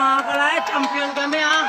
มากันเลยแชมเปี้ยนกันไหมฮะ